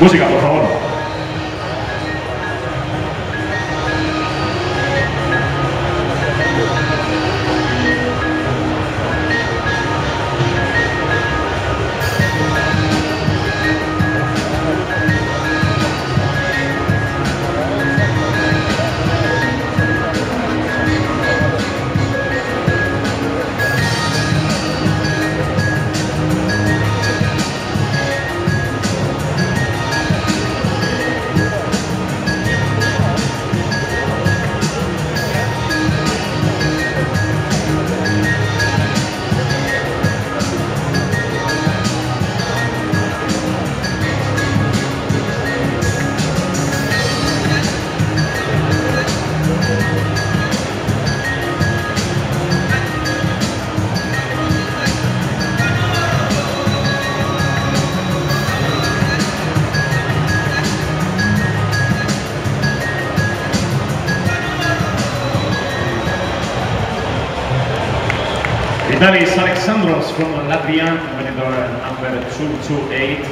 文字が変わる。Vitalis Alexandros from Latvia, number 228.